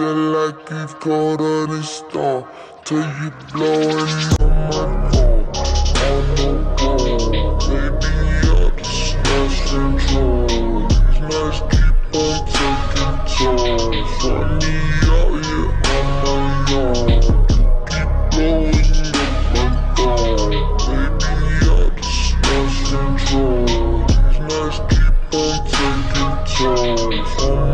Like we've caught on a star. Till you blowing on my phone. On the wall, baby, I just lost control. These nights keep on taking tolls. Funny out here on my own. Keep blowing up my phone. Baby, I just lost control. These nights keep on taking tolls.